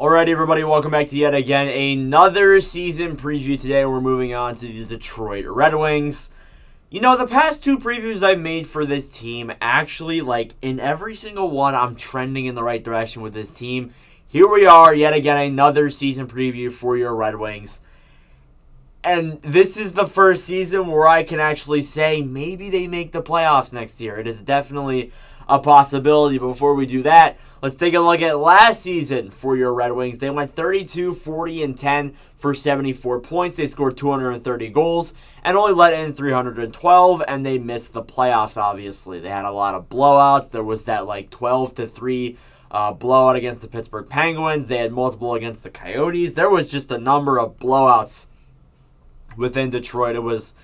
Alrighty, everybody, welcome back to yet again another season preview. Today, we're moving on to the Detroit Red Wings. You know, the past two previews I've made for this team, actually, like, in every single one, I'm trending in the right direction with this team. Here we are, yet again, another season preview for your Red Wings. And this is the first season where I can actually say maybe they make the playoffs next year. It is definitely a possibility. But before we do that, let's take a look at last season for your Red Wings. They went 32, 40, and 10 for 74 points. They scored 230 goals and only let in 312, and they missed the playoffs, obviously. They had a lot of blowouts. There was that like 12 to 3 uh, blowout against the Pittsburgh Penguins. They had multiple against the Coyotes. There was just a number of blowouts within Detroit. It was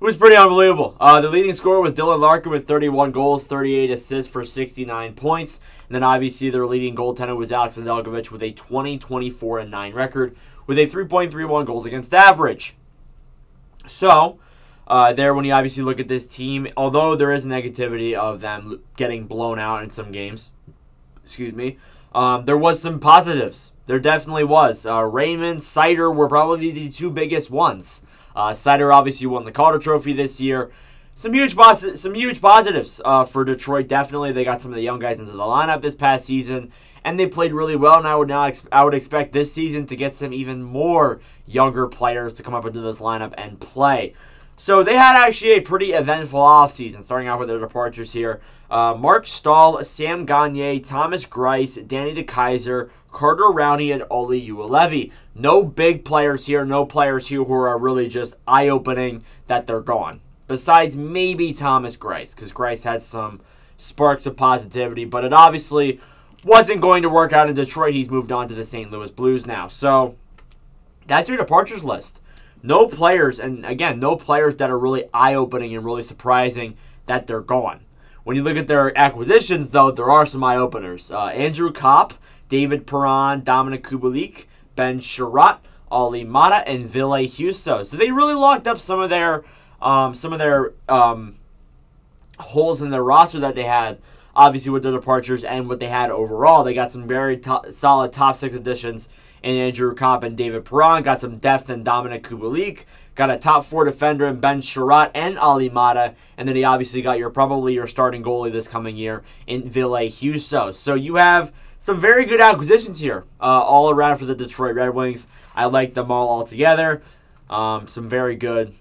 it was pretty unbelievable. Uh, the leading scorer was Dylan Larkin with 31 goals, 38 assists for 69 points. And then obviously their leading goaltender was Alex Nedeljkovic with a 20, 24, and 9 record with a 3.31 goals against average. So, uh, there when you obviously look at this team, although there is negativity of them getting blown out in some games, excuse me, um, there was some positives. There definitely was. Uh, Raymond, Seider were probably the two biggest ones. Uh, Seider obviously won the Calder Trophy this year. Some huge, posi- some huge positives uh, for Detroit. Definitely, they got some of the young guys into the lineup this past season, and they played really well. And I would not, ex- I would expect this season to get some even more younger players to come up into this lineup and play. So they had actually a pretty eventful offseason, starting off with their departures here. Uh, Marc Staal, Sam Gagner, Thomas Greiss, Danny DeKeyser, Carter Rowney, and Olli Juolevi. No big players here, no players here who are really just eye-opening that they're gone. Besides maybe Thomas Greiss, because Greiss had some sparks of positivity, but it obviously wasn't going to work out in Detroit. He's moved on to the St. Louis Blues now. So that's your departures list no players, and again, no players that are really eye opening and really surprising that they're gone. When you look at their acquisitions, though, there are some eye openers. Uh, Andrew Copp, David Perron, Dominik Kubalik, Ben Chiarot, Olli Maatta, and Ville Husso. So they really locked up some of their um, some of their um, holes in their roster that they had. Obviously, with their departures and what they had overall, they got some very to- solid top six additions and Andrew Copp and David Perron. Got some depth in Dominik Kubalik. Got a top four defender in Ben Chiarot and Olli Maatta. And then he obviously got your probably your starting goalie this coming year in Ville Husso. So you have some very good acquisitions here uh, all around for the Detroit Red Wings. I like them all altogether. Um, some very good,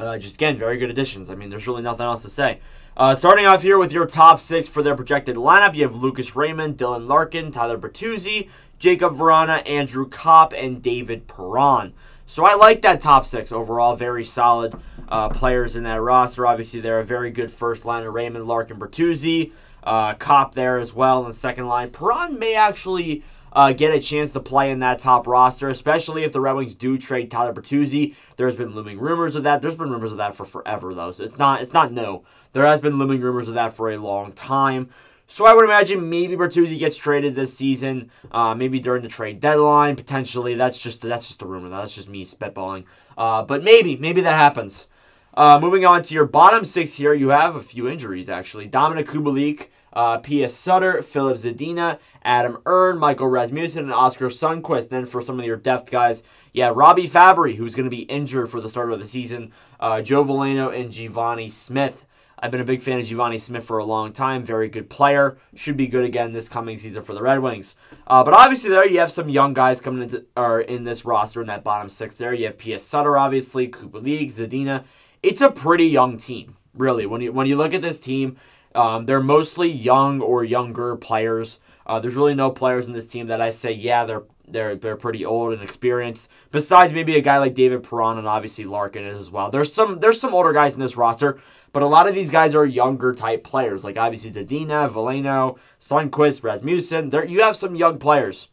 uh, just again, very good additions. I mean, there's really nothing else to say. Uh, starting off here with your top six for their projected lineup, you have Lucas Raymond, Dylan Larkin, Tyler Bertuzzi, Jakub Vrana, Andrew Copp, and David Perron. So I like that top six overall. Very solid uh, players in that roster. Obviously, they're a very good first line of Raymond, Larkin, Bertuzzi. Uh, Copp there as well in the second line. Perron may actually uh, get a chance to play in that top roster, especially if the Red Wings do trade Tyler Bertuzzi. There's been looming rumors of that. There's been rumors of that for forever, though, so it's not it's not new. There has been looming rumors of that for a long time. So I would imagine maybe Bertuzzi gets traded this season, uh, maybe during the trade deadline, potentially. That's just that's just a rumor. That's just me spitballing. Uh, but maybe, maybe that happens. Uh, moving on to your bottom six here, you have a few injuries actually. Dominik Kubalik, uh, Pius Suter, Filip Zadina, Adam Erne, Michael Rasmussen, and Oskar Sundqvist. Then for some of your depth guys, yeah, Robby Fabbri, who's going to be injured for the start of the season, uh, Joe Veleno, and Givani Smith. I've been a big fan of Givani Smith for a long time. Very good player. Should be good again this coming season for the Red Wings. Uh, but obviously, there you have some young guys coming into or in this roster in that bottom six. There you have Pius Suter, obviously, Kubalik, Zadina. It's a pretty young team, really. When you when you look at this team, um, they're mostly young or younger players. Uh, there's really no players in this team that I say, yeah, they're they're they're pretty old and experienced. Besides maybe a guy like David Perron and obviously Larkin is as well. There's some there's some older guys in this roster, but a lot of these guys are younger type players, like obviously Zadina, Veleno, Sundqvist, Rasmussen. There, you have some young players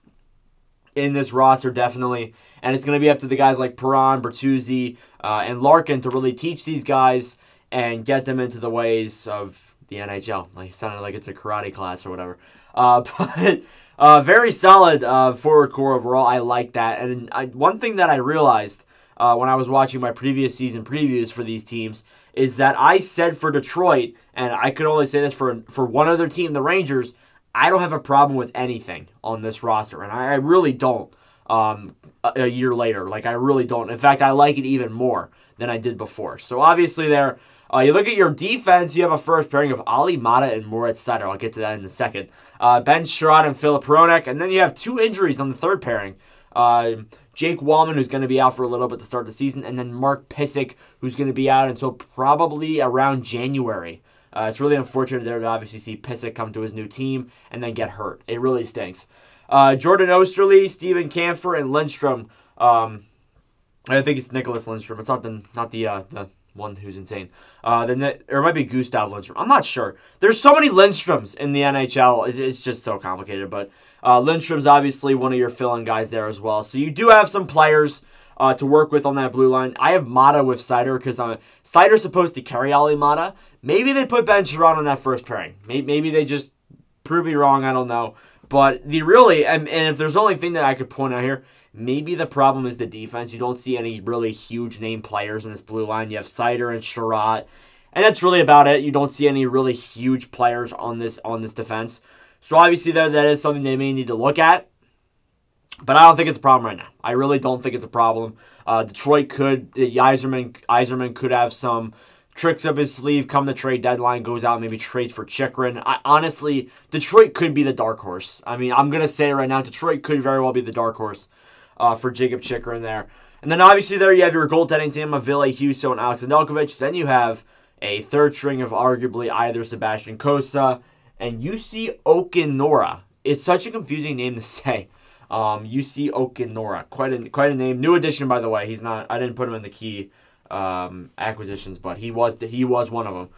in this roster, definitely. And it's going to be up to the guys like Perron, Bertuzzi, uh, and Larkin to really teach these guys and get them into the ways of the NHL. Like, sounded like it's a karate class or whatever. Uh, but uh, very solid uh, forward core overall. I like that. And I, one thing that I realized uh, when I was watching my previous season previews for these teams is that I said for Detroit, and I could only say this for for one other team, the Rangers. I don't have a problem with anything on this roster, and I, I really don't. Um, a, a year later, like I really don't. In fact, I like it even more than I did before. So obviously, there uh, you look at your defense, you have a first pairing of Olli Maatta and Moritz Seider. I'll get to that in a second. Uh, ben Chiarot and Filip Hronek. And then you have two injuries on the third pairing. Uh, Jake Walman, who's going to be out for a little bit to start the season, and then Mark Pysyk, who's going to be out until probably around January. Uh, it's really unfortunate there to obviously see Pysyk come to his new team and then get hurt. It really stinks. Uh, Jordan Oesterle, Steven Kampfer, and Lindstrom. Um, I think it's Nicholas Lindstrom. It's not the not the uh, the one who's insane. Uh, then or it might be Gustav Lindstrom. I'm not sure. There's so many Lindstroms in the NHL. It's, it's just so complicated. But uh, Lindstrom's obviously one of your fill-in guys there as well. So you do have some players uh, to work with on that blue line. I have Maatta with Seider because uh, Seider's supposed to carry Olli Maatta. Maybe they put Ben Chiarot on that first pairing. Maybe, maybe they just prove me wrong. I don't know. But the really, and, and if there's only thing that I could point out here, maybe the problem is the defense. You don't see any really huge name players in this blue line. You have Seider and Chiarot, and that's really about it. You don't see any really huge players on this on this defense. So obviously, there that is something they may need to look at. But I don't think it's a problem right now. I really don't think it's a problem. Uh, Detroit could, Yzerman, Yzerman could have some tricks up his sleeve come the trade deadline, goes out, maybe trades for Chychrun. I, honestly, Detroit could be the dark horse. I mean, I'm going to say it right now. Detroit could very well be the dark horse uh, for Jakob Chychrun there. And then obviously there you have your goaltending team of Ville Husso and Alex Nedeljkovic. Then you have a third string of arguably either Sebastian Cossa and Jussi Okinora. It's such a confusing name to say. Um, Jussi Okinora, quite a quite a name. New addition, by the way. He's not. I didn't put him in the key um, acquisitions, but he was he was one of them.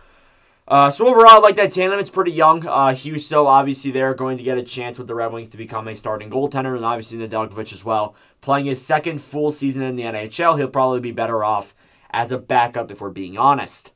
Uh, so overall, I like that tandem. It's pretty young. Uh, Husso, obviously, they're going to get a chance with the Red Wings to become a starting goaltender, and obviously Nedeljkovic as well. Playing his second full season in the NHL, he'll probably be better off as a backup if we're being honest.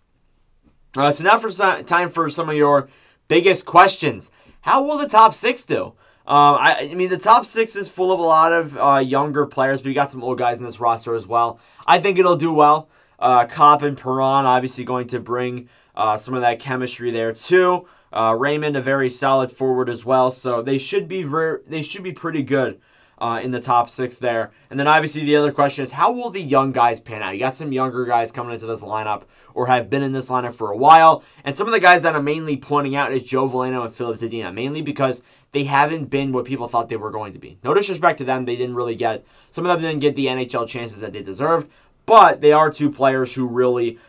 Uh, so now for some, time for some of your biggest questions. How will the top six do? Um, I, I, mean, the top six is full of a lot of uh, younger players, but you got some old guys in this roster as well. I think it'll do well. Uh, Copp and Perron obviously going to bring uh, some of that chemistry there too. Uh, Raymond, a very solid forward as well, so they should be ver- they should be pretty good uh, in the top six there. And then obviously the other question is how will the young guys pan out? You got some younger guys coming into this lineup or have been in this lineup for a while, and some of the guys that I'm mainly pointing out is Joe Veleno and Filip Zadina, mainly because they haven't been what people thought they were going to be. No disrespect to them, they didn't really get some of them didn't get the NHL chances that they deserved, but they are two players who really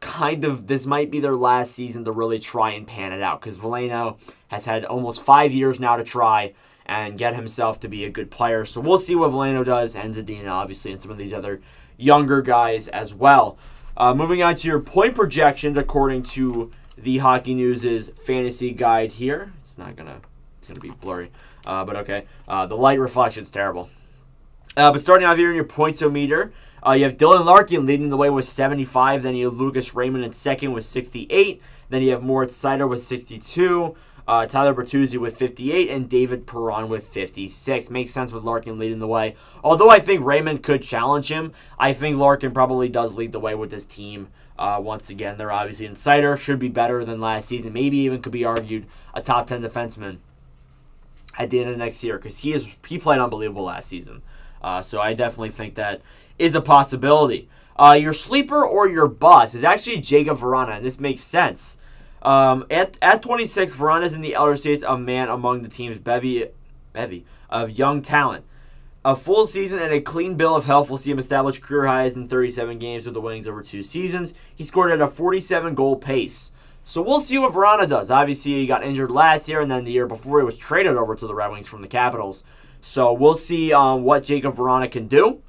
kind of this might be their last season to really try and pan it out because Veleno has had almost five years now to try and get himself to be a good player. So we'll see what Veleno does and Zadina, obviously, and some of these other younger guys as well. Uh, moving on to your point projections, according to the Hockey News' fantasy guide here. It's not gonna, it's gonna be blurry, uh, but okay. Uh, the light reflection's terrible. Uh, but starting off here in your points-o-meter, uh, you have Dylan Larkin leading the way with 75. Then you have Lucas Raymond in second with 68. Then you have Moritz Seider with 62. Uh, Tyler Bertuzzi with 58 and David Perron with 56. Makes sense with Larkin leading the way. Although I think Raymond could challenge him, I think Larkin probably does lead the way with this team. Uh, once again, they're obviously insider, should be better than last season. Maybe even could be argued a top 10 defenseman at the end of next year because he is he played unbelievable last season. Uh, so I definitely think that is a possibility. Uh, your sleeper or your bust is actually Jakub Vrana, and this makes sense. Um, at, at 26, Vrana is in the elder states a man among the team's bevy, bevy of young talent. A full season and a clean bill of health will see him establish career highs in 37 games with the Wings over two seasons. He scored at a 47 goal pace. So we'll see what Vrana does. Obviously, he got injured last year, and then the year before he was traded over to the Red Wings from the Capitals. So we'll see um, what Jakub Vrana can do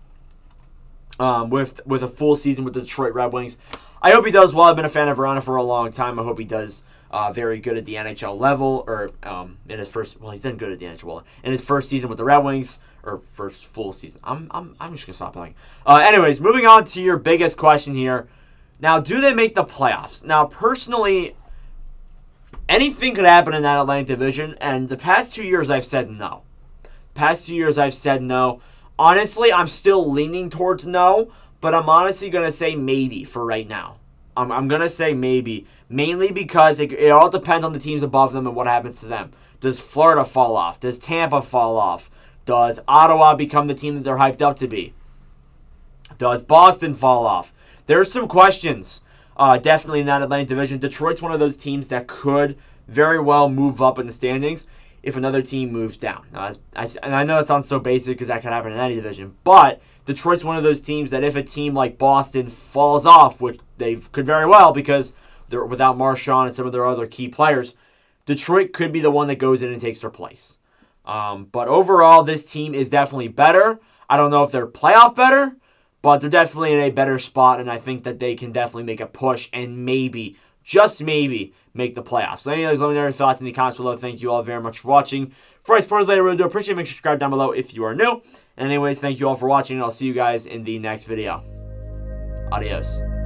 um, with with a full season with the Detroit Red Wings. I hope he does well. I've been a fan of Verona for a long time. I hope he does uh, very good at the NHL level, or um, in his first. Well, he's done good at the NHL in his first season with the Red Wings, or first full season. I'm I'm, I'm just gonna stop playing. Uh, anyways, moving on to your biggest question here. Now, do they make the playoffs? Now, personally, anything could happen in that Atlantic division, and the past two years I've said no. Past two years I've said no. Honestly, I'm still leaning towards no, but I'm honestly going to say maybe for right now. I'm, I'm going to say maybe, mainly because it, it all depends on the teams above them and what happens to them. Does Florida fall off? Does Tampa fall off? Does Ottawa become the team that they're hyped up to be? Does Boston fall off? There's some questions. Uh, definitely in that Atlantic division. Detroit's one of those teams that could very well move up in the standings if another team moves down. Now, I, and I know that sounds so basic because that could happen in any division, but Detroit's one of those teams that if a team like Boston falls off, which they could very well because they're without Marchand and some of their other key players, Detroit could be the one that goes in and takes their place. Um, but overall, this team is definitely better. I don't know if they're playoff better, but they're definitely in a better spot, and I think that they can definitely make a push and maybe, just maybe, make the playoffs. So anyways, let me know your thoughts in the comments below. Thank you all very much for watching. For I suppose later, really do appreciate it. Make sure to subscribe down below if you are new. And anyways, thank you all for watching, and I'll see you guys in the next video. Adios.